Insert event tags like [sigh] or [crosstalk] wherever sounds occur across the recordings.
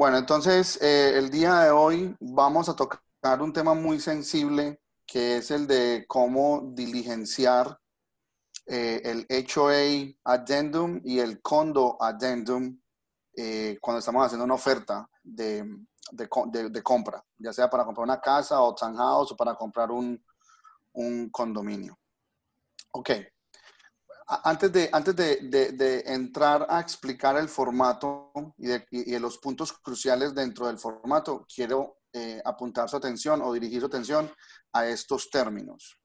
Bueno, entonces eh, el día de hoy vamos a tocar un tema muy sensible que es el de cómo diligenciar eh, el HOA addendum y el condo addendum eh, cuando estamos haciendo una oferta de, de, compra, ya sea para comprar una casa o townhouse o para comprar un, un condominio. Ok. Antes, de, antes de, de, entrar a explicar el formato y, y, los puntos cruciales dentro del formato, quiero eh, apuntar su atención o dirigir su atención a estos términos.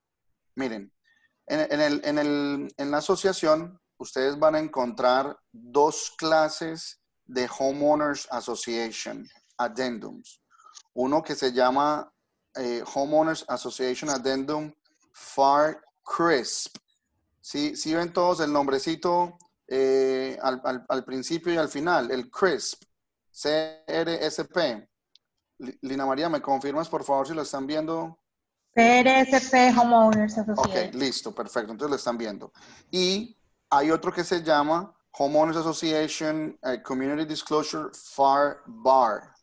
Miren, en, en, el, en, el, en la asociación, ustedes van a encontrar dos clases de Homeowners Association Addendums. Uno que se llama eh, Homeowners Association Addendum FAR CRISP. ¿Sí, ¿Sí ven todos el nombrecito eh, al, al, al, principio y al final? El CRISP. CRSP. Lina María, ¿me confirmas por favor si lo están viendo? CRSP Homeowners Association. Ok, listo, perfecto. Entonces lo están viendo. Y hay otro que se llama Homeowners Association uh, Community Disclosure FAR Bar.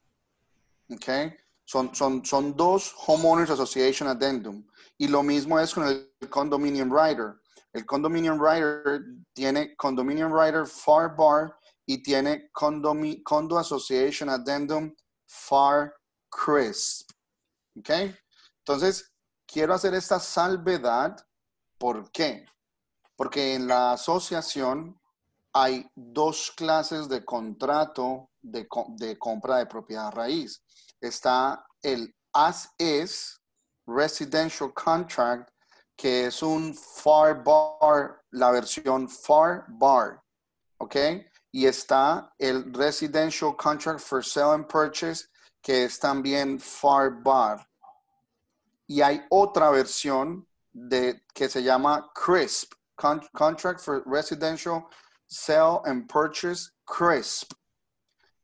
Okay. Son, son, son dos Homeowners Association Addendum. Y lo mismo es con el Condominium Rider. El Condominium Rider tiene Condominium Rider FAR Bar y tiene Condomi Condo Association Addendum FAR Crisp. ¿Ok? Entonces, quiero hacer esta salvedad. ¿Por qué? Porque en la asociación hay dos clases de contrato de, de compra de propiedad raíz. Está el as-is residential contract, que es un far bar, la versión far bar, ¿ok? Y está el residential contract for sale and purchase, que es también far bar. Y hay otra versión de, que se llama CRISP, Contract for Residential Sell and Purchase Crisp.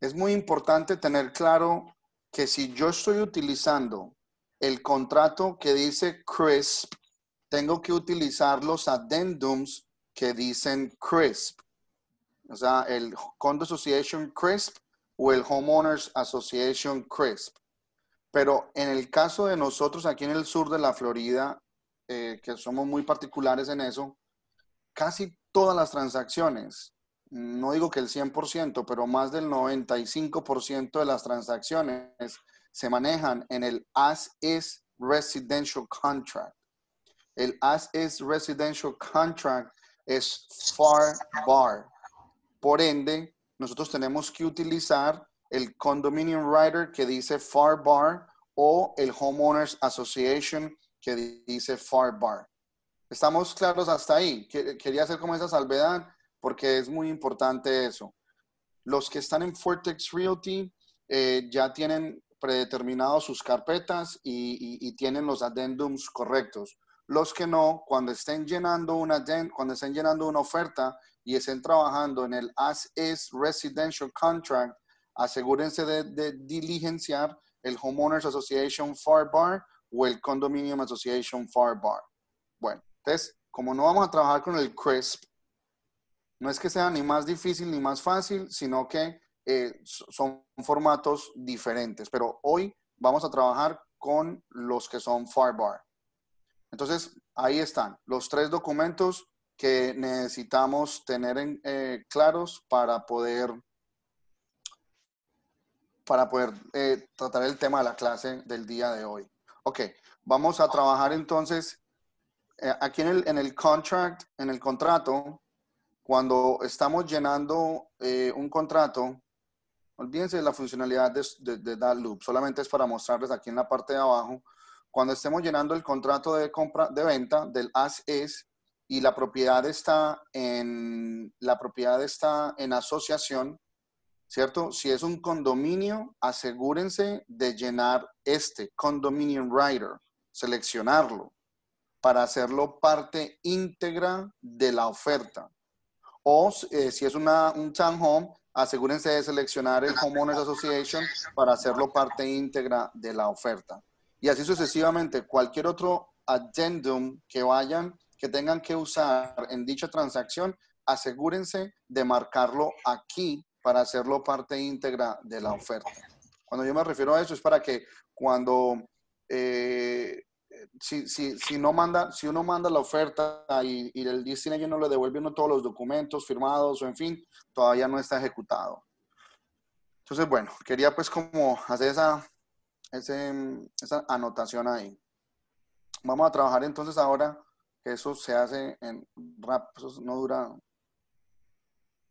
Es muy importante tener claro que si yo estoy utilizando el contrato que dice crisp, tengo que utilizar los addendums que dicen crisp. O sea, el Condo Association crisp o el Homeowners Association crisp. Pero en el caso de nosotros aquí en el sur de la Florida, eh, que somos muy particulares en eso, casi todas las transacciones, no digo que el 100%, pero más del 95% de las transacciones se manejan en el as is residential contract. El as is residential contract es far bar. Por ende, nosotros tenemos que utilizar el condominium rider que dice far bar o el homeowners association que dice far bar. ¿Estamos claros hasta ahí? Quería hacer como esa salvedad porque es muy importante eso. Los que están en Fortex Realty eh, ya tienen predeterminados sus carpetas y, tienen los addendums correctos. Los que no, cuando estén llenando una cuando estén llenando una oferta y estén trabajando en el as is residential contract, asegúrense de, diligenciar el Homeowners Association FAR Bar o el Condominium Association FAR Bar. Bueno, entonces, como no vamos a trabajar con el CRISP, no es que sea ni más difícil ni más fácil, sino que eh, son formatos diferentes. Pero hoy vamos a trabajar con los que son FARBAR. Entonces, ahí están los tres documentos que necesitamos tener en, eh, claros para poder, para poder eh, tratar el tema de la clase del día de hoy. Ok, vamos a trabajar entonces aquí en el, en el contract, en el contrato, cuando estamos llenando eh, un contrato, olvídense de la funcionalidad de, de, de loop, solamente es para mostrarles aquí en la parte de abajo, cuando estemos llenando el contrato de compra, de venta del as es y la propiedad está en, la propiedad está en asociación, ¿cierto? Si es un condominio, asegúrense de llenar este condominium writer, seleccionarlo para hacerlo parte íntegra de la oferta. O eh, si es una, un townhome, asegúrense de seleccionar el Homeowners Association para hacerlo parte íntegra de la oferta. Y así sucesivamente, cualquier otro addendum que vayan, que tengan que usar en dicha transacción, asegúrense de marcarlo aquí para hacerlo parte íntegra de la oferta. Cuando yo me refiero a eso es para que cuando eh, si, si, si, no manda, si uno manda la oferta y, y el diseño no le devuelve uno todos los documentos firmados o en fin, todavía no está ejecutado. Entonces, bueno, quería pues como hacer esa, esa anotación ahí. Vamos a trabajar entonces ahora, que eso se hace en rap, eso no dura.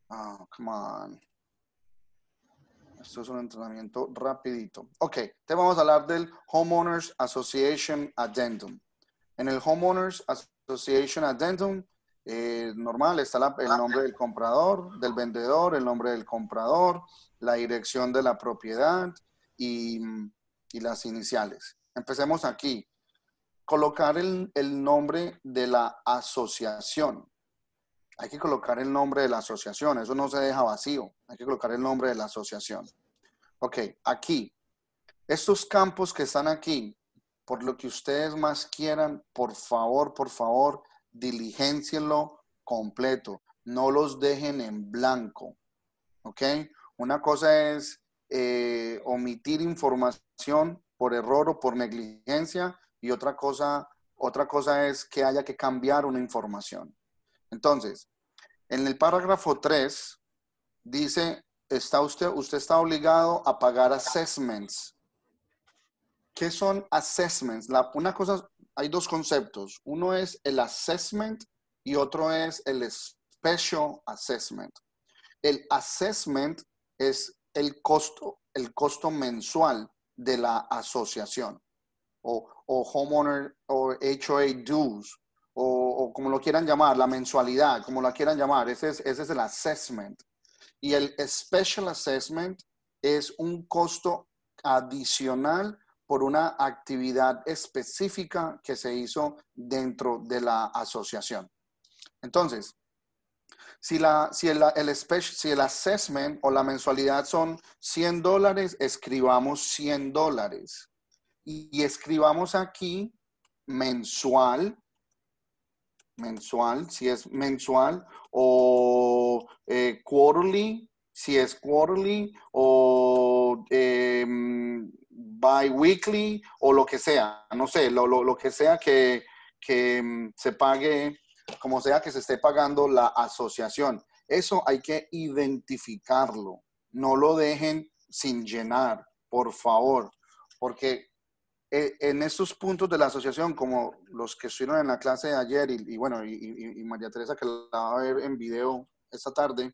Ah, come on. Esto es un entrenamiento rapidito. Ok, te vamos a hablar del Homeowners Association Addendum. En el Homeowners Association Addendum, eh, normal, está el nombre del comprador, del vendedor, el nombre del comprador, la dirección de la propiedad y, y las iniciales. Empecemos aquí. Colocar el, el nombre de la asociación hay que colocar el nombre de la asociación, eso no se deja vacío, hay que colocar el nombre de la asociación. Ok, aquí, estos campos que están aquí, por lo que ustedes más quieran, por favor, por favor, diligencienlo completo, no los dejen en blanco. Ok, una cosa es eh, omitir información por error o por negligencia y otra cosa, otra cosa es que haya que cambiar una información. Entonces, en el parágrafo 3 dice, está usted, usted está obligado a pagar assessments. ¿Qué son assessments? Una cosa, hay dos conceptos. Uno es el assessment y otro es el special assessment. El assessment es el costo, el costo mensual de la asociación o, o homeowner o HOA dues o, como lo quieran llamar, la mensualidad, como la quieran llamar, ese es, ese es el assessment. Y el special assessment es un costo adicional por una actividad específica que se hizo dentro de la asociación. Entonces, si, la, si, el, el si el assessment o la mensualidad son 100 dólares, escribamos 100 dólares. y escribamos aquí mensual mensual, si es mensual, o eh, quarterly, si es quarterly, o eh, bi-weekly, o lo que sea, no sé, lo, lo, lo que sea que, que mm, se pague, como sea que se esté pagando la asociación. Eso hay que identificarlo. No lo dejen sin llenar, por favor, porque eh, en estos puntos de la asociación, como los que estuvieron en la clase de ayer y, bueno, y, María Teresa que la va a ver en video esta tarde,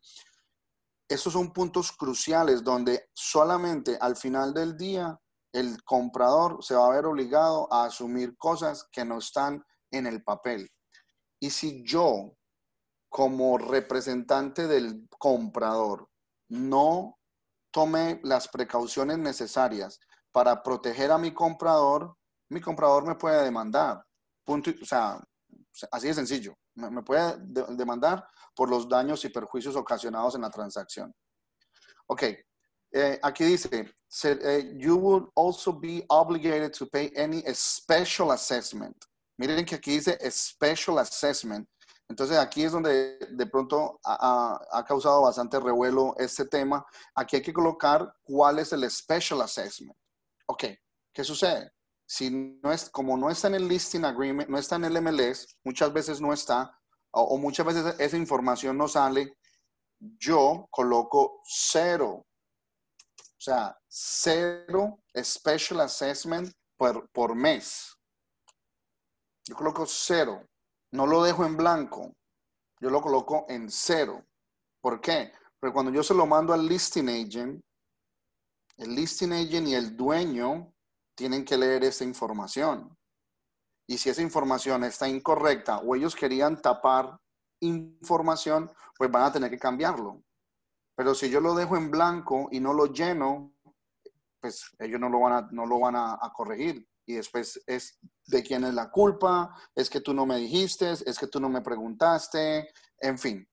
esos son puntos cruciales donde solamente al final del día el comprador se va a ver obligado a asumir cosas que no están en el papel. Y si yo, como representante del comprador, no tome las precauciones necesarias para proteger a mi comprador, mi comprador me puede demandar. Punto, o sea, así de sencillo. Me, puede demandar por los daños y perjuicios ocasionados en la transacción. Ok, eh, aquí dice, eh, you would also be obligated to pay any special assessment. Miren que aquí dice special assessment. Entonces aquí es donde de pronto ha, causado bastante revuelo este tema. Aquí hay que colocar cuál es el special assessment. Ok, ¿qué sucede? Si no es, como no está en el listing agreement, no está en el MLS, muchas veces no está, o, muchas veces esa información no sale, yo coloco cero. O sea, cero special assessment por mes. Yo coloco cero. No lo dejo en blanco. Yo lo coloco en cero. ¿Por qué? Porque cuando yo se lo mando al listing agent, el listing agent y el dueño tienen que leer esa información. Y si esa información está incorrecta o ellos querían tapar información, pues van a tener que cambiarlo. Pero si yo lo dejo en blanco y no lo lleno, pues ellos no lo van a, no lo van a, a corregir. Y después es de quién es la culpa, es que tú no me dijiste, es que tú no me preguntaste, en fin.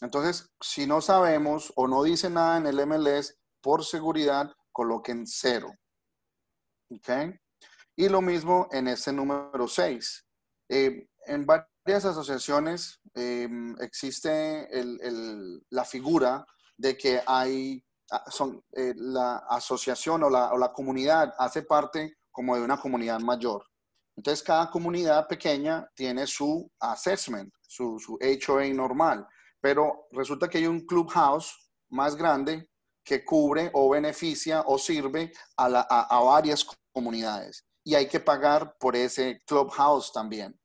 Entonces, si no sabemos o no dice nada en el MLS, por seguridad, coloquen cero. ¿Ok? Y lo mismo en ese número 6. Eh, en varias asociaciones em, existe la figura de que hay, ah, son, eh, la asociación o la, o la comunidad hace parte como de una comunidad mayor. Entonces, cada comunidad pequeña tiene su assessment, su, su HOA normal, pero resulta que hay un clubhouse más grande que cubre o beneficia o sirve a, a varias comunidades y hay que pagar por ese clubhouse también.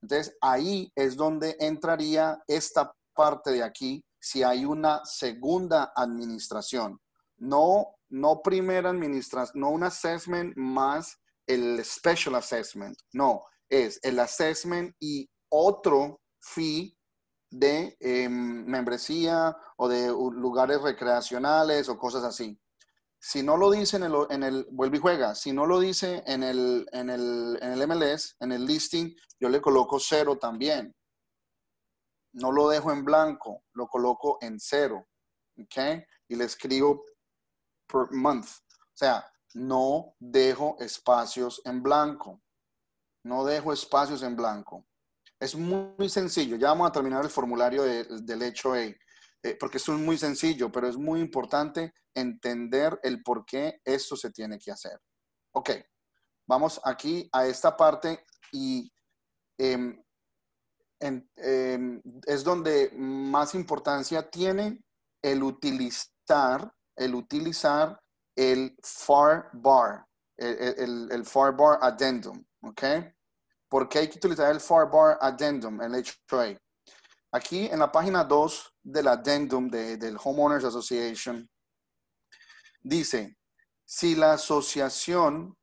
Entonces, ahí es donde entraría esta parte de aquí si hay una segunda administración. No, no primera administración, no un assessment más el special assessment. No, es el assessment y otro fee de em, membresía o de lugares recreacionales o cosas así. Si no lo dice en el, en el, vuelve y juega, si no lo dice en el, en el, en el MLS, en el listing, yo le coloco cero también. No lo dejo en blanco, lo coloco en cero. ¿Ok? Y le escribo per month. O sea, no dejo espacios en blanco. No dejo espacios en blanco. Es muy, sencillo. Ya vamos a terminar el formulario del hecho A, eh, porque es muy sencillo, pero es muy importante entender el por qué esto se tiene que hacer. Ok, vamos aquí a esta parte y em, em, es donde más importancia tiene el utilizar, el utilizar el FAR bar, el, el, FAR bar addendum, ¿ok? ¿Por qué hay que utilizar el FAR bar addendum, el HOA? Aquí en la página 2 del addendum de, del Homeowners Association, dice, si la asociación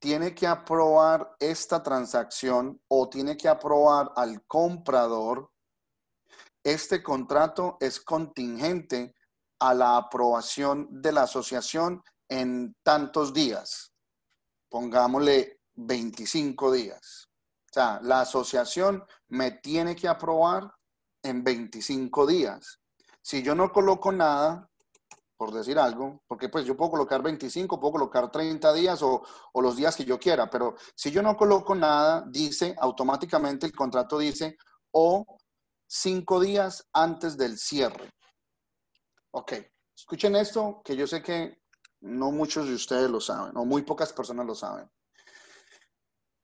tiene que aprobar esta transacción o tiene que aprobar al comprador, este contrato es contingente a la aprobación de la asociación en tantos días. Pongámosle 25 días. O sea, la asociación me tiene que aprobar en 25 días. Si yo no coloco nada, por decir algo, porque pues yo puedo colocar 25, puedo colocar 30 días o, o, los días que yo quiera, pero si yo no coloco nada, dice automáticamente el contrato dice o cinco días antes del cierre. Ok, escuchen esto, que yo sé que no muchos de ustedes lo saben, o muy pocas personas lo saben.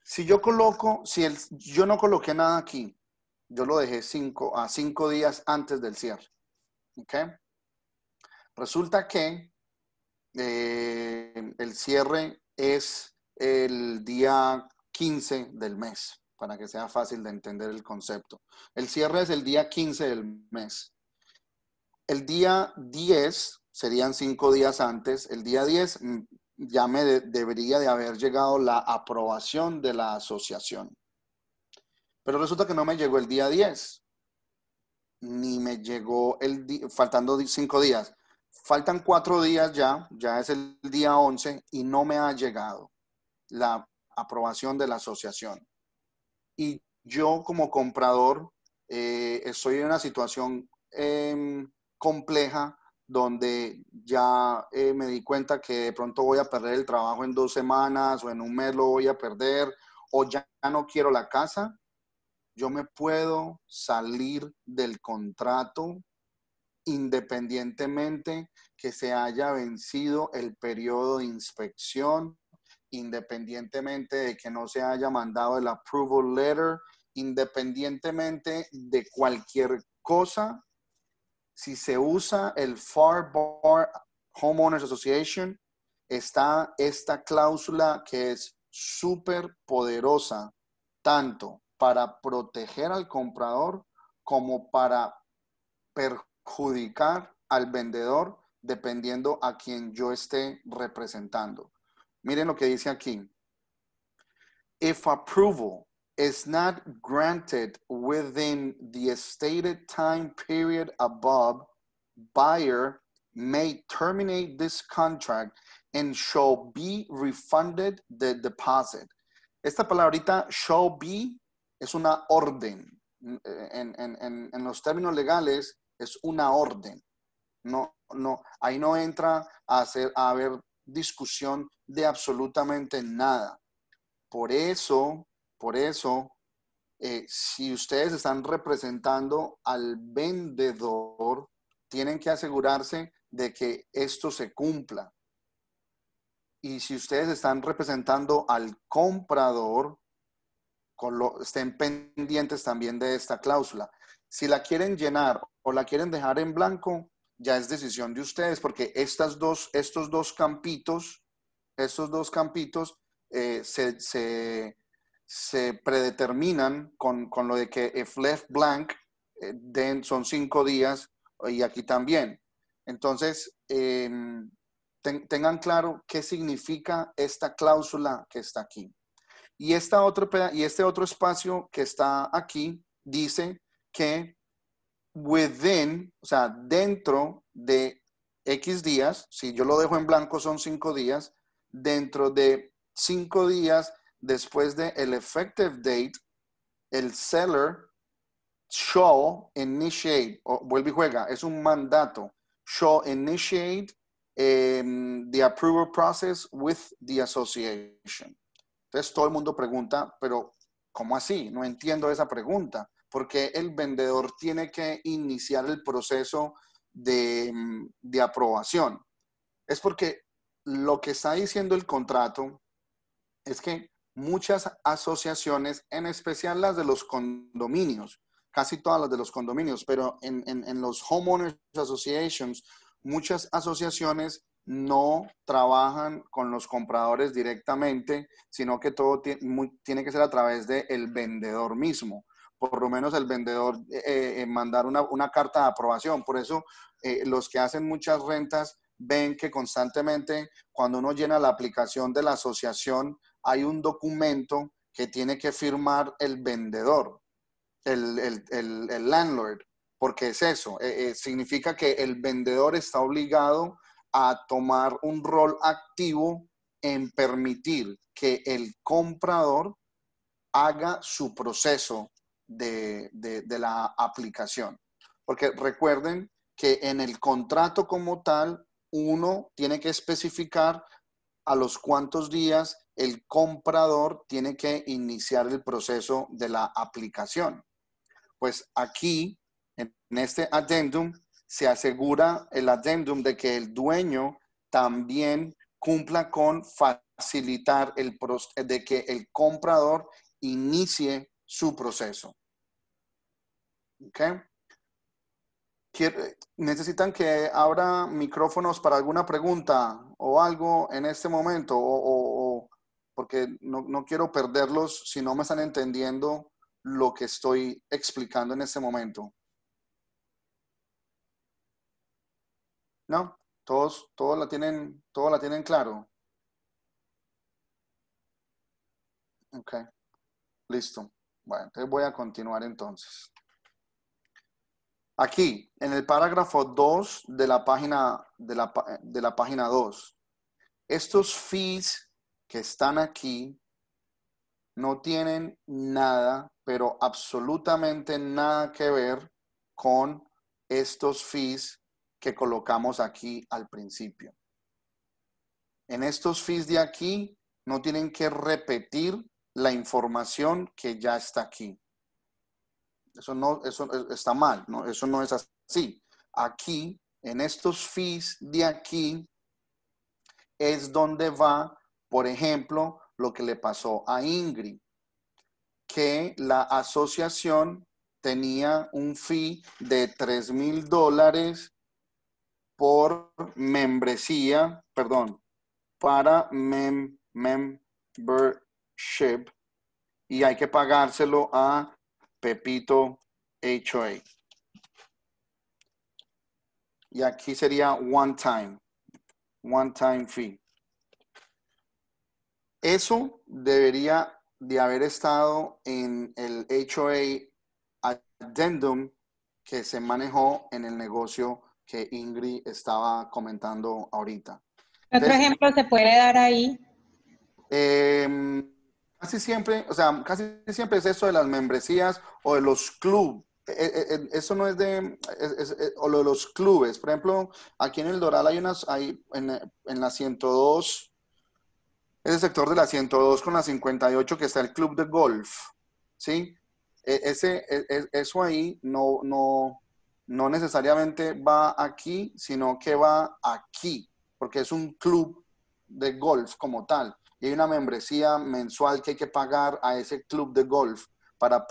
Si yo coloco, si el, yo no coloqué nada aquí, yo lo dejé cinco, a cinco días antes del cierre. ¿Ok? Resulta que eh, el cierre es el día 15 del mes, para que sea fácil de entender el concepto. El cierre es el día 15 del mes el día 10, serían cinco días antes, el día 10 mm, ya me debería de haber llegado la aprobación de la asociación. Pero resulta que no me llegó el día 10, ni me llegó el día, faltando cinco días. Faltan cuatro días ya, ya es el día 11 y no me ha llegado la aprobación de la asociación. Y yo como comprador eh, estoy en una situación eh, compleja donde ya eh, me di cuenta que de pronto voy a perder el trabajo en dos semanas o en un mes lo voy a perder o ya no quiero la casa, yo me puedo salir del contrato independientemente que se haya vencido el periodo de inspección, independientemente de que no se haya mandado el approval letter, independientemente de cualquier cosa, si se usa el FAR Bar Homeowners Association, está esta cláusula que es súper poderosa, tanto para proteger al comprador como para perjudicar al vendedor, dependiendo a quien yo esté representando. Miren lo que dice aquí. If approval is not granted within the stated time period above, buyer may terminate this contract and shall be refunded the deposit. Esta palabrita shall be es una orden. En, en, en, en los términos legales es una orden. No, no, ahí no entra a, hacer, a haber discusión de absolutamente nada. Por eso por eso, eh, si ustedes están representando al vendedor, tienen que asegurarse de que esto se cumpla. Y si ustedes están representando al comprador, estén pendientes también de esta cláusula. Si la quieren llenar o la quieren dejar en blanco, ya es decisión de ustedes, porque dos, estos dos campitos, estos dos campitos eh, se, se, predeterminan con, con, lo de que if left blank, eh, son cinco días y aquí también. Entonces, eh, tengan claro qué significa esta cláusula que está aquí. Y, esta otro, y este otro espacio que está aquí dice que within, o sea, dentro de X días, si yo lo dejo en blanco son cinco días, dentro de cinco días después de el effective date, el seller shall initiate, o vuelve y juega, es un mandato, shall initiate um, the approval process with the association. Entonces todo el mundo pregunta, pero ¿cómo así? No entiendo esa pregunta. Porque el vendedor tiene que iniciar el proceso de, mm, de aprobación. Es porque lo que está diciendo el contrato es que muchas asociaciones, en especial las de los condominios, casi todas las de los condominios, pero en, en, los homeowners associations, muchas asociaciones no trabajan con los compradores directamente, sino que todo tiene que ser a través del el vendedor mismo. Por lo menos el vendedor eh, eh, mandar una, carta de aprobación. Por eso eh, los que hacen muchas rentas ven que constantemente cuando uno llena la aplicación de la asociación hay un documento que tiene que firmar el vendedor, el, el, el, landlord, porque es eso, significa que el vendedor está obligado a tomar un rol activo en permitir que el comprador haga su proceso de, de, la aplicación. Porque recuerden que en el contrato como tal, uno tiene que especificar a los cuantos días el comprador tiene que iniciar el proceso de la aplicación. Pues aquí, en este addendum, se asegura el addendum de que el dueño también cumpla con facilitar el de que el comprador inicie su proceso. ¿Necesitan que abra micrófonos para alguna pregunta o algo en este momento? O, porque no, no, quiero perderlos si no me están entendiendo lo que estoy explicando en este momento. ¿No? Todos, todos la tienen, todos la tienen claro. Ok. Listo. Bueno, entonces voy a continuar entonces. Aquí, en el parágrafo 2 de la página, de la, de la página 2, estos fees que están aquí no tienen nada, pero absolutamente nada que ver con estos fees que colocamos aquí al principio. En estos fees de aquí no tienen que repetir la información que ya está aquí. Eso no, eso está mal, no, eso no es así. Aquí, en estos fees de aquí, es donde va, por ejemplo, lo que le pasó a Ingrid, que la asociación tenía un fee de 3 mil dólares por membresía, perdón, para mem, membership y hay que pagárselo a Pepito HOA. Y aquí sería one time, one time fee. Eso debería de haber estado en el HOA addendum que se manejó en el negocio que Ingrid estaba comentando ahorita. ¿Otro ejemplo se puede dar ahí? Em, casi siempre, o sea, casi siempre es eso de las membresías o de los clubes. E, e, eso no es de, o lo de los clubes. Por ejemplo, aquí en el Doral hay unas, hay en, en la 102, es el sector de la 102 con la 58 que está el club de golf, ¿sí? ese, eso ahí no, no, no necesariamente va aquí, sino que va aquí, porque es un club de golf como tal. Y hay una membresía mensual que hay que pagar a ese club de golf para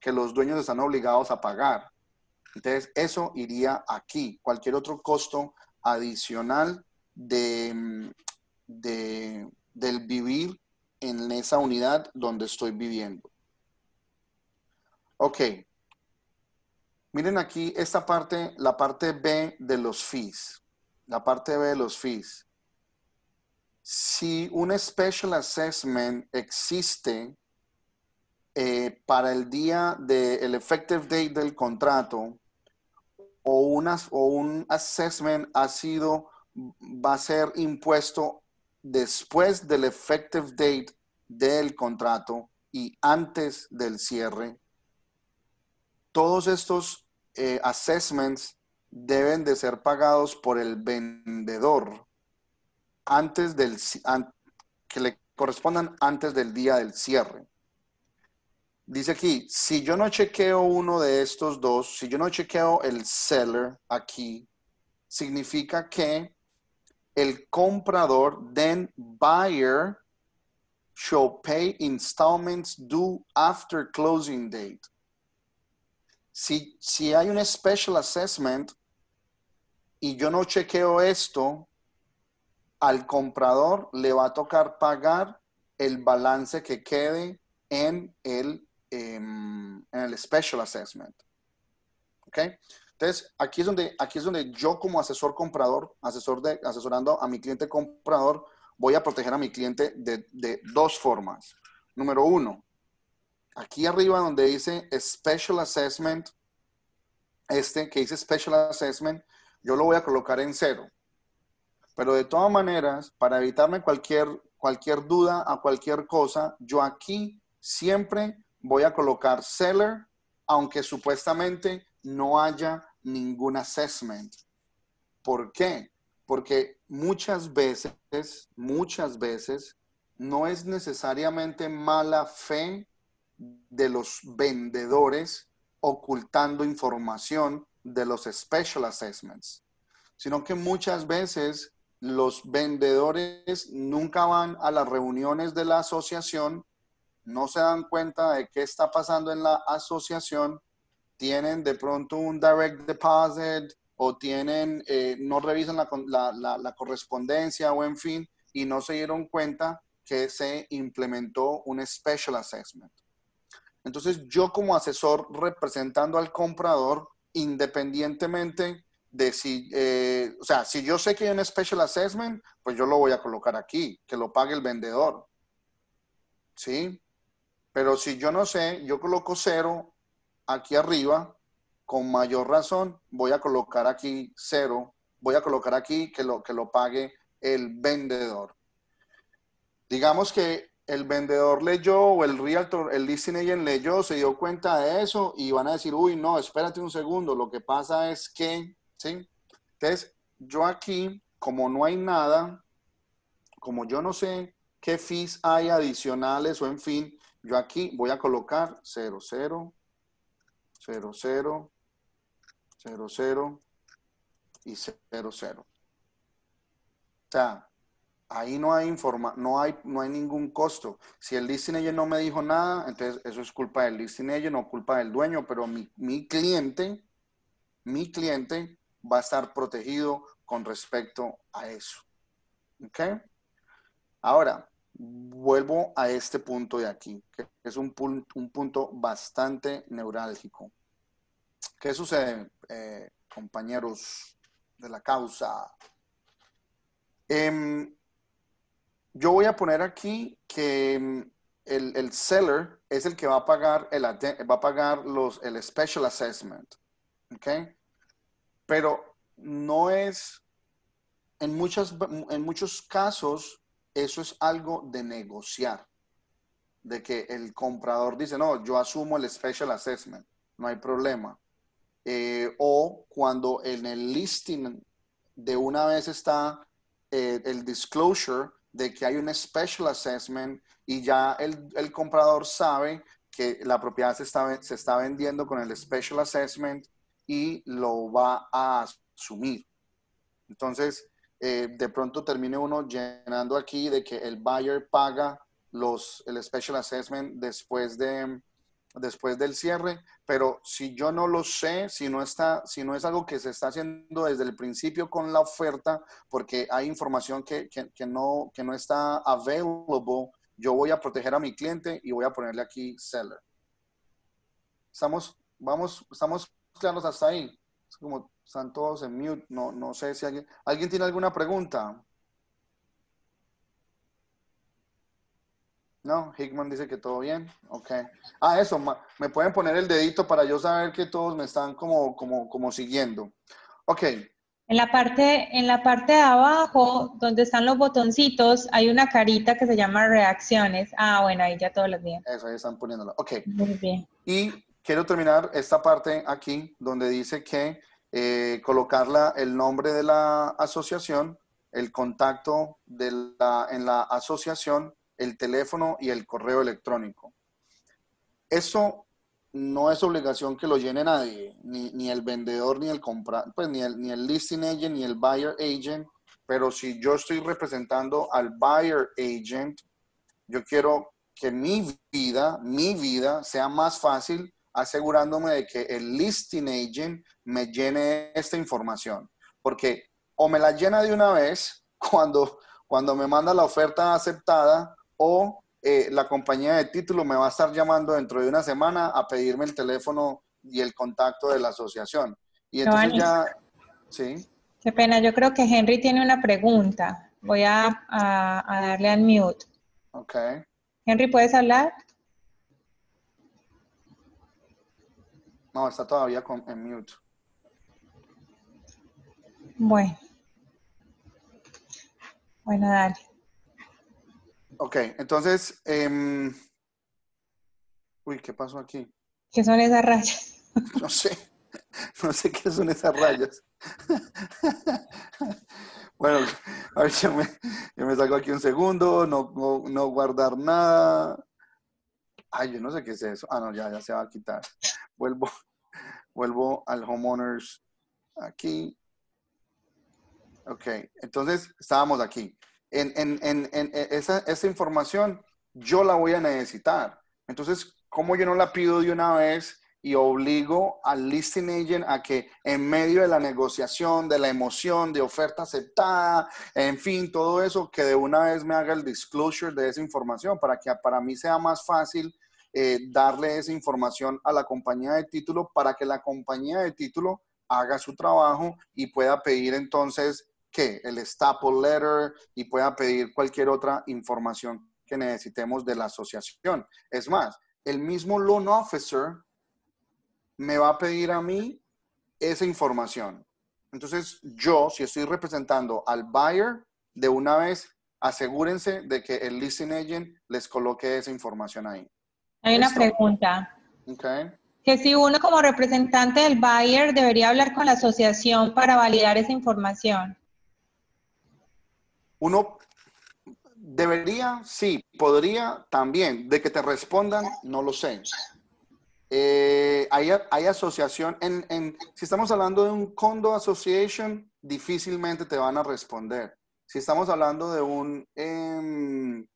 que los dueños están obligados a pagar. Entonces, eso iría aquí. Cualquier otro costo adicional de, de, del vivir en esa unidad donde estoy viviendo. Ok. Miren aquí esta parte, la parte B de los fees. La parte B de los fees. Si un special assessment existe eh, para el día del effective date del contrato o, unas, o un assessment ha sido, va a ser impuesto después del effective date del contrato y antes del cierre, todos estos eh, assessments deben de ser pagados por el vendedor antes del que le correspondan antes del día del cierre. Dice aquí, si yo no chequeo uno de estos dos, si yo no chequeo el seller aquí, significa que el comprador, then buyer, shall pay installments due after closing date. Si, si hay un special assessment y yo no chequeo esto, al comprador le va a tocar pagar el balance que quede en el, em, en el special assessment. ¿Ok? Entonces, aquí es, donde, aquí es donde yo como asesor comprador, asesor de, asesorando a mi cliente comprador, voy a proteger a mi cliente de, de dos formas. Número uno, aquí arriba donde dice Special Assessment, este que dice Special Assessment, yo lo voy a colocar en cero. Pero de todas maneras, para evitarme cualquier, cualquier duda a cualquier cosa, yo aquí siempre voy a colocar seller, aunque supuestamente no haya ningún assessment. ¿Por qué? Porque muchas veces, muchas veces, no es necesariamente mala fe de los vendedores ocultando información de los special assessments, sino que muchas veces los vendedores nunca van a las reuniones de la asociación, no se dan cuenta de qué está pasando en la asociación, tienen de pronto un direct deposit o tienen, eh, no revisan la, correspondencia o en fin, y no se dieron cuenta que se implementó un special assessment. Entonces, yo como asesor representando al comprador, independientemente de si, eh, o sea, si yo sé que hay un special assessment, pues yo lo voy a colocar aquí, que lo pague el vendedor. ¿Sí? Pero si yo no sé, yo coloco cero aquí arriba, con mayor razón voy a colocar aquí cero, voy a colocar aquí que lo, que lo pague el vendedor. Digamos que el vendedor leyó o el realtor, el listing agent leyó, se dio cuenta de eso y van a decir, uy, no, espérate un segundo, lo que pasa es que, ¿sí? Entonces, yo aquí, como no hay nada, como yo no sé qué fees hay adicionales o en fin, yo aquí voy a colocar 00, 00, 00 y 00. O sea, ahí no hay informa no hay, no hay ningún costo. Si el listing agent no me dijo nada, entonces eso es culpa del listing agent o culpa del dueño, pero mi, mi cliente, mi cliente va a estar protegido con respecto a eso. ¿Ok? Ahora, vuelvo a este punto de aquí, que es un, un punto bastante neurálgico. ¿Qué sucede, eh, compañeros de la causa? Em, yo voy a poner aquí que em, el, seller es el que va a pagar el va a pagar los el special assessment, ¿ok? Pero no es en muchas en muchos casos eso es algo de negociar, de que el comprador dice no, yo asumo el special assessment, no hay problema. Eh, o cuando en el listing de una vez está eh, el disclosure de que hay un special assessment y ya el, comprador sabe que la propiedad se está, se está vendiendo con el special assessment y lo va a asumir. Entonces, eh, de pronto termine uno llenando aquí de que el buyer paga los, el special assessment después de, después del cierre, pero si yo no lo sé, si no está, si no es algo que se está haciendo desde el principio con la oferta, porque hay información que, que, no, que no está available, yo voy a proteger a mi cliente y voy a ponerle aquí seller. Estamos, vamos, estamos claros hasta ahí. Es como están todos en mute. No, no sé si alguien, alguien tiene alguna pregunta. No, Hickman dice que todo bien. Ok. Ah, eso, me pueden poner el dedito para yo saber que todos me están como, como, como siguiendo. Ok. En la, parte, en la parte de abajo, donde están los botoncitos, hay una carita que se llama reacciones. Ah, bueno, ahí ya todos los bien. Eso, ahí están poniéndolo. Ok. Muy bien. Y quiero terminar esta parte aquí, donde dice que eh, colocarla el nombre de la asociación, el contacto de la, en la asociación, el teléfono y el correo electrónico. Eso no es obligación que lo llene nadie, ni, el vendedor, ni el comprador, pues ni el, ni el listing agent, ni el buyer agent. Pero si yo estoy representando al buyer agent, yo quiero que mi vida, mi vida sea más fácil asegurándome de que el listing agent me llene esta información. Porque o me la llena de una vez [laughs] cuando, cuando me manda la oferta aceptada o eh, la compañía de título me va a estar llamando dentro de una semana a pedirme el teléfono y el contacto de la asociación. Y entonces ya, sí. Qué pena, yo creo que Henry tiene una pregunta. Voy a, a, darle al mute. Ok. Henry, ¿puedes hablar? No, está todavía con, en mute. Bueno. Bueno, dale. Ok, entonces, em, uy, ¿qué pasó aquí? ¿Qué son esas rayas? [laughs] No sé, no sé qué son esas rayas. [laughs] Bueno, a ver, yo me, yo me saco aquí un segundo, no, no, guardar nada. Ay, yo no sé qué es eso. Ah, no, ya, ya se va a quitar. Vuelvo, [laughs] vuelvo al homeowners aquí. Ok, entonces estábamos aquí en, en, en, en esa, esa, información yo la voy a necesitar. Entonces, ¿cómo yo no la pido de una vez y obligo al listing agent a que en medio de la negociación, de la emoción, de oferta aceptada, en fin, todo eso, que de una vez me haga el disclosure de esa información para que para mí sea más fácil eh, darle esa información a la compañía de título para que la compañía de título haga su trabajo y pueda pedir entonces que el staple letter y pueda pedir cualquier otra información que necesitemos de la asociación. Es más, el mismo loan officer me va a pedir a mí esa información. Entonces, yo, si estoy representando al buyer, de una vez asegúrense de que el listing agent les coloque esa información ahí. Hay una pregunta. Okay. Que si uno como representante del buyer debería hablar con la asociación para validar esa información. Uno debería, sí, podría también. De que te respondan, no lo sé. Eh, hay, asociación, en, si estamos hablando de un condo association, difícilmente te van a responder. Si estamos hablando de un em,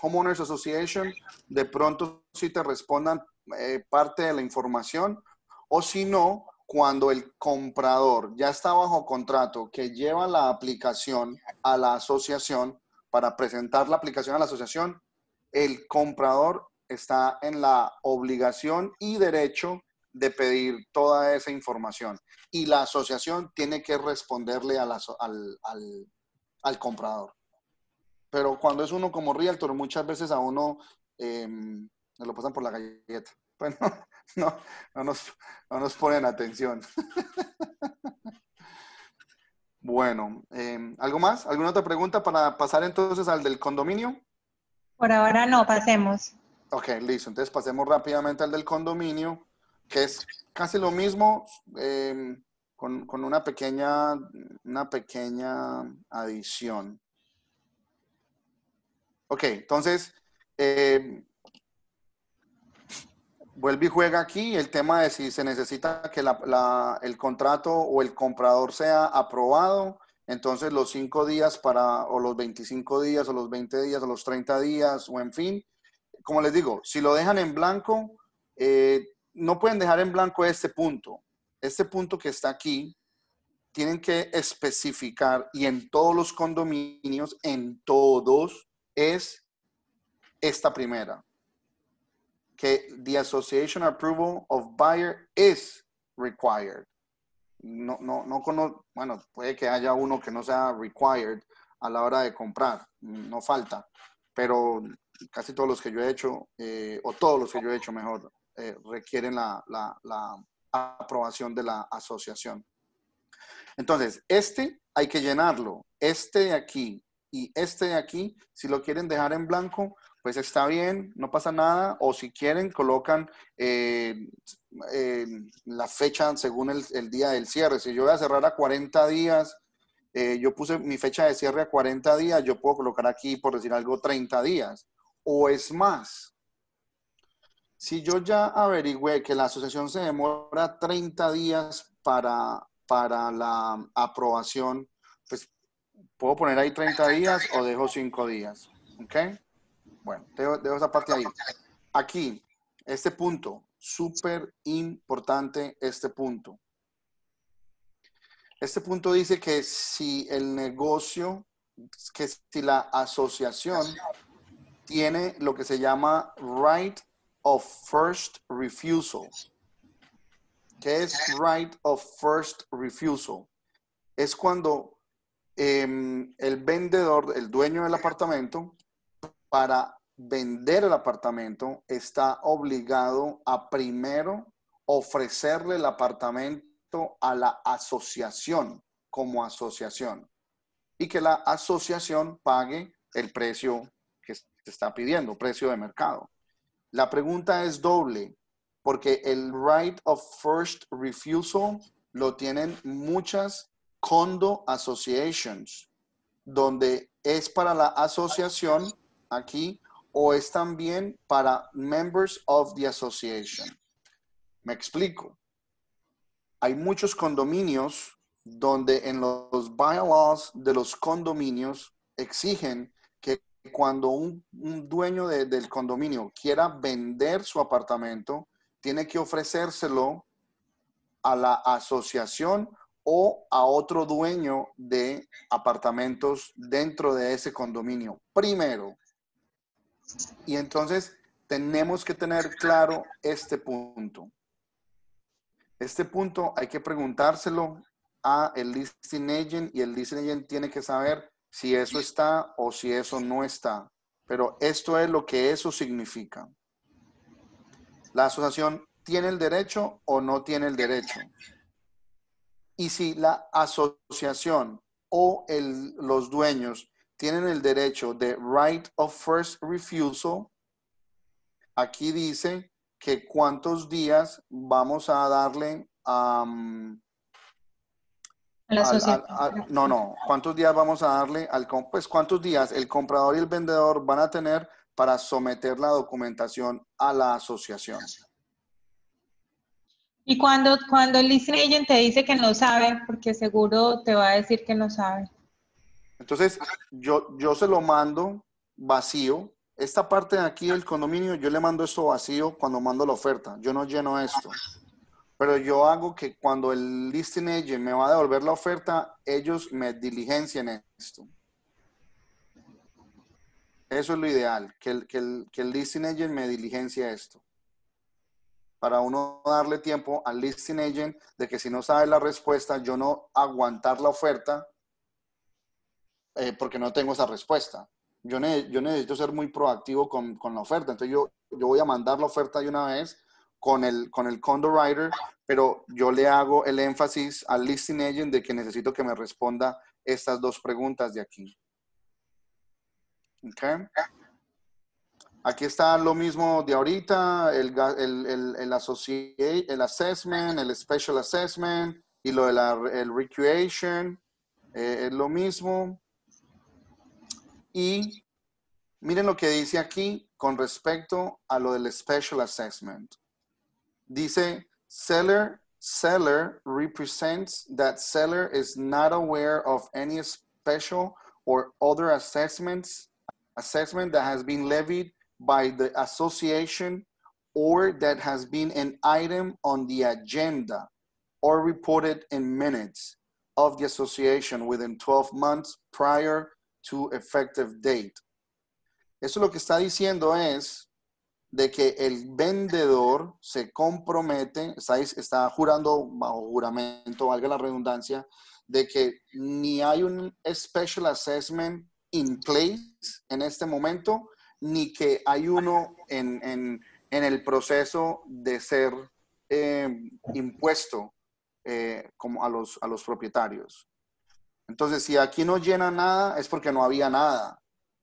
homeowners association, de pronto sí te respondan eh, parte de la información, o si no, cuando el comprador ya está bajo contrato, que lleva la aplicación a la asociación para presentar la aplicación a la asociación, el comprador está en la obligación y derecho de pedir toda esa información. Y la asociación tiene que responderle al, al, comprador. Pero cuando es uno como realtor, muchas veces a uno eh, lo pasan por la galleta. [laughs] Bueno, no, no, nos, no nos ponen atención. [laughs] Bueno, em, ¿algo más? ¿Alguna otra pregunta para pasar entonces al del condominio? Por ahora no, pasemos. Ok, listo. Entonces pasemos rápidamente al del condominio, que es casi lo mismo em, con, con, una, pequeña, una pequeña adición. Ok, entonces, eh, vuelve y juega aquí el tema de si se necesita que el contrato o el comprador sea aprobado. Entonces los cinco días para, o los 25 días, o los 20 días, o los 30 días, o en fin. Como les digo, si lo dejan en blanco, eh, no pueden dejar en blanco este punto. Este punto que está aquí, tienen que especificar y en todos los condominios, en todos, es esta primera que the association approval of buyer is required. No, no, no cono- bueno, puede que haya uno que no sea required a la hora de comprar, no falta, pero casi todos los que yo he hecho, eh, o todos los que yo he hecho mejor, eh, requieren la, la- la aprobación de la asociación. Entonces, este hay que llenarlo, este de aquí y este de aquí, si lo quieren dejar en blanco, pues está bien, no pasa nada. O si quieren, colocan eh, eh, la fecha según el, día del cierre. Si yo voy a cerrar a 40 días, eh, yo puse mi fecha de cierre a 40 días, yo puedo colocar aquí, por decir algo, 30 días. O es más. Si yo ya averigüé que la asociación se demora 30 días para, para la aprobación, puedo poner ahí 30 días o dejo 5 días. ¿Ok? Bueno, dejo, dejo esa parte ahí. Aquí, este punto, súper importante este punto. Este punto dice que si el negocio, que si la asociación tiene lo que se llama right of first refusal. ¿Qué es right of first refusal? Es cuando em, el vendedor, el dueño del apartamento, para vender el apartamento está obligado a primero ofrecerle el apartamento a la asociación como asociación y que la asociación pague el precio que está pidiendo, precio de mercado. La pregunta es doble, porque el right of first refusal lo tienen muchas condo associations, donde es para la asociación aquí o es también para members of the association. Me explico. Hay muchos condominios donde en los bylaws de los condominios exigen que cuando un, dueño de- del condominio quiera vender su apartamento, tiene que ofrecérselo a la asociación o a otro dueño de apartamentos dentro de ese condominio. Primero, y entonces tenemos que tener claro este punto. Este punto hay que preguntárselo a el listing agent y el listing agent tiene que saber si eso está o si eso no está. Pero esto es lo que eso significa. La asociación tiene el derecho o no tiene el derecho. Y si la asociación o el- los dueños tienen el derecho de right of first refusal, aquí dice que cuántos días vamos a darle la al- al- al- no, no, cuántos días vamos a darle al, pues cuántos días el comprador y el vendedor van a tener para someter la documentación a la asociación. Y cuando, cuando el listing agent te dice que no sabe, porque seguro te va a decir que no sabe. Entonces, yo, yo se lo mando vacío. Esta parte de aquí del condominio, yo le mando esto vacío cuando mando la oferta. Yo no lleno esto. Pero yo hago que cuando el listing agent me va a devolver la oferta, ellos me diligencien esto. Eso es lo ideal, que el, que el, que el listing agent me diligencia esto. Para uno darle tiempo al listing agent de que si no sabe la respuesta, yo no aguantar la oferta eh, porque no tengo esa respuesta. Yo, ne- yo necesito ser muy proactivo con, la oferta. Entonces yo, voy a mandar la oferta de una vez con el, con condo writer, pero yo le hago el énfasis al listing agent de que necesito que me responda estas dos preguntas de aquí. Okay. Aquí está lo mismo de ahorita, el, el, el, el, associate- el assessment, el special assessment y lo de la el recreation, eh, lo mismo. Y miren lo que dice aquí con respecto a lo del special assessment. dice seller seller represents that seller is not aware of any special or other assessments assessment that has been levied by the association or that has been an item on the agenda or reported in minutes of the association within 12 months prior to effective date. Eso lo que está diciendo es de que el vendedor se compromete, está, está jurando bajo juramento, valga la redundancia, de que ni hay un special assessment in place en este momento, ni que hay uno en, en, el proceso de ser eh, impuesto eh, como a los, a los propietarios. Entonces, si aquí no llena nada, es porque no había nada.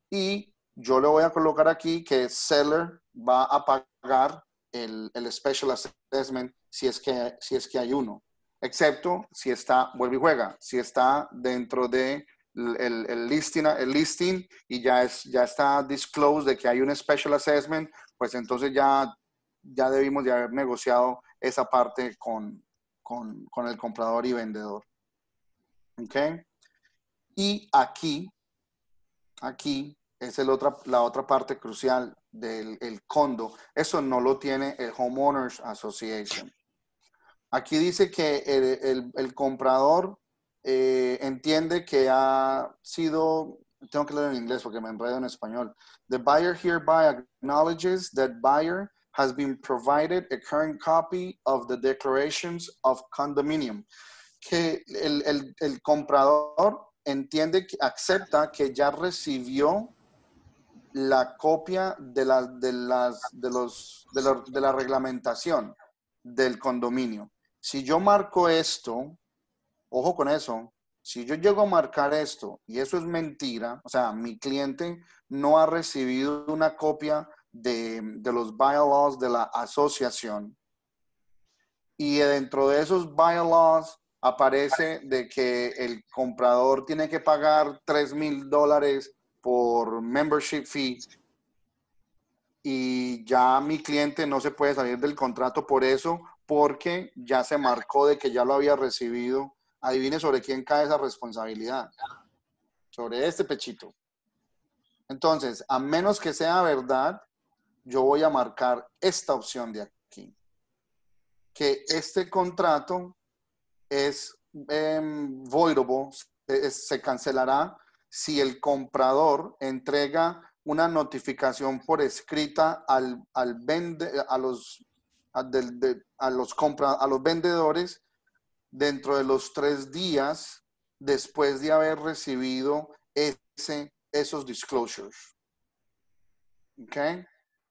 Y yo le voy a colocar aquí que seller va a pagar el, el special assessment si es, que, si es que hay uno, excepto si está, vuelve y juega, si está dentro de el, listing, y ya, es, ya está disclosed de que hay un special assessment, pues entonces ya, ya debimos de haber negociado esa parte con, el comprador y vendedor. ¿Ok? Y aquí, aquí es la otra parte crucial del el condo. Eso no lo tiene el Homeowners Association. Aquí dice que el comprador eh, entiende que ha sido, tengo que leer en inglés porque me enredo en español. The buyer hereby acknowledges that buyer has been provided a current copy of the declarations of condominium. Que el, el, el comprador entiende, que acepta que ya recibió la copia de la, de las, de los, de la, de la reglamentación del condominio. Si yo marco esto, ojo con eso, si yo llego a marcar esto y eso es mentira, o sea, mi cliente no ha recibido una copia de, los bylaws de la asociación y dentro de esos bylaws aparece de que el comprador tiene que pagar 3 mil dólares por membership fee y ya mi cliente no se puede salir del contrato por eso porque ya se marcó de que ya lo había recibido. Adivine sobre quién cae esa responsabilidad. Sobre este pechito. Entonces, a menos que sea verdad, yo voy a marcar esta opción de aquí. Que este contrato es eh, voidable, se cancelará si el comprador entrega una notificación por escrita al, al vende, a los a, a los compra, a los vendedores dentro de los tres días después de haber recibido ese, esos disclosures. ¿Ok?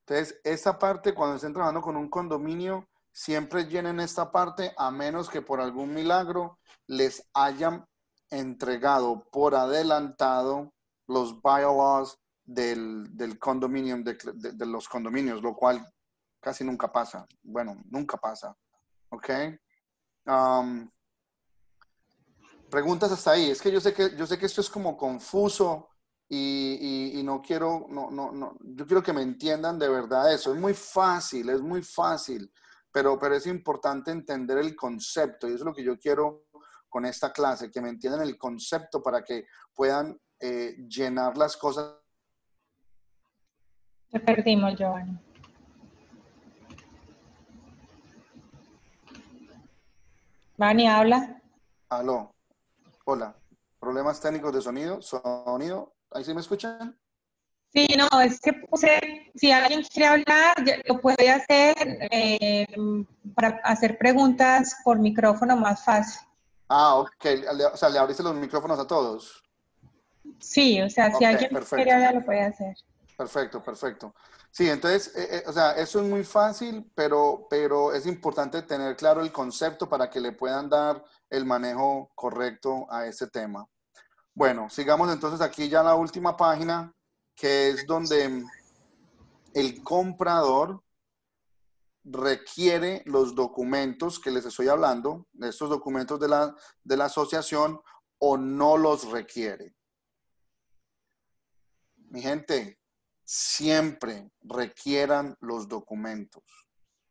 Entonces, esa parte, cuando estén trabajando con un condominio, siempre llenen esta parte, a menos que por algún milagro les hayan entregado por adelantado los bylaws del, del condominio, de, de, los condominios, lo cual casi nunca pasa. Bueno, nunca pasa. ¿Ok? Preguntas hasta ahí. Es que yo sé que, yo sé que esto es como confuso y, no quiero, no, no, no, yo quiero que me entiendan de verdad eso. Es muy fácil, es muy fácil, pero, pero es importante entender el concepto y eso es lo que yo quiero con esta clase, que me entiendan el concepto para que puedan eh, llenar las cosas. Te perdimos, Giovanni. Vani, habla. Aló. Hola. ¿Problemas técnicos de sonido? ¿Sonido? ¿Ahí sí me escuchan? Sí, no, es que puse, si alguien quiere hablar, lo puede hacer eh, para hacer preguntas por micrófono más fácil. Ah, ok. O sea, le abriste los micrófonos a todos. Sí, o sea, si okay, alguien perfecto. quiere hablar, lo puede hacer. Perfecto, perfecto. Sí, entonces, eh, eh, o sea, eso es muy fácil, pero, pero es importante tener claro el concepto para que le puedan dar el manejo correcto a ese tema. Bueno, sigamos entonces aquí ya la última página, que es donde el comprador requiere los documentos que les estoy hablando, estos documentos de la, de la asociación, o no los requiere. Mi gente, siempre requieran los documentos.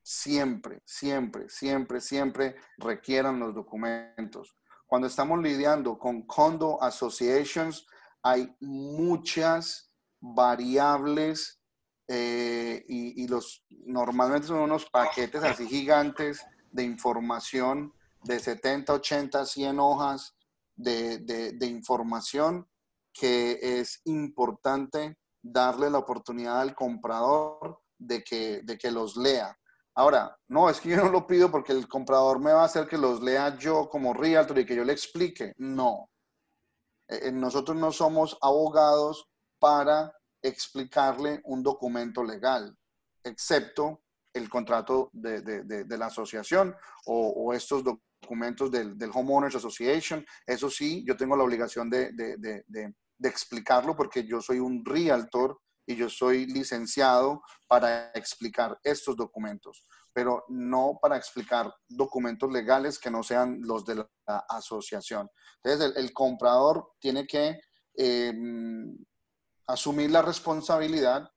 siempre, siempre, siempre, siempre requieran los documentos. Cuando estamos lidiando con condo associations, hay muchas variables eh, y, los normalmente son unos paquetes así gigantes de información de 70, 80, 100 hojas de, de información que es importante darle la oportunidad al comprador de que, de que los lea. Ahora, no, es que yo no lo pido porque el comprador me va a hacer que los lea yo como realtor y que yo le explique. No. Eh, eh, nosotros no somos abogados para explicarle un documento legal, excepto el contrato de, la asociación o, estos documentos del, del, Homeowners Association. Eso sí, yo tengo la obligación de, de explicarlo porque yo soy un realtor y yo soy licenciado para explicar estos documentos, pero no para explicar documentos legales que no sean los de la asociación. Entonces, el, comprador tiene que em, asumir la responsabilidad,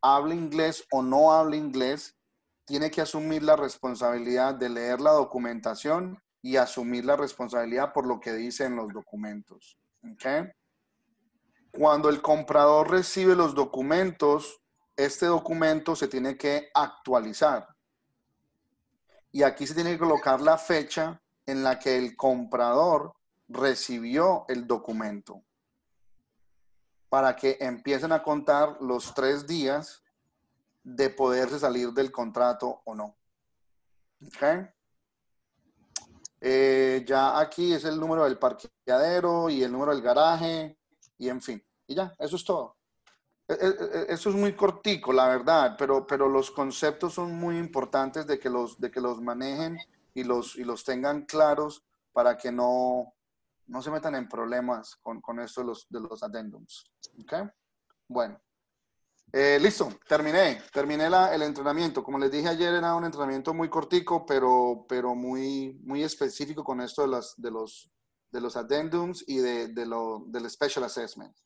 hable inglés o no hable inglés, tiene que asumir la responsabilidad de leer la documentación y asumir la responsabilidad por lo que dicen los documentos. ¿Okay? Cuando el comprador recibe los documentos, este documento se tiene que actualizar. Y aquí se tiene que colocar la fecha en la que el comprador recibió el documento para que empiecen a contar los tres días de poderse salir del contrato o no. Eh, ya aquí es el número del parqueadero y el número del garaje y en fin. Y ya, eso es todo. E, e, e, eso es muy cortico, la verdad, pero, pero los conceptos son muy importantes de que los, de que los manejen y los, y los tengan claros para que no, no se metan en problemas con, con esto de los, de los addendums. ¿Ok? Bueno. Eh, listo, terminé, terminé la, el entrenamiento. Como les dije ayer, era un entrenamiento muy cortico, pero, pero muy, muy específico con esto de, las, de, los, de los addendums y de, de lo, del special assessment.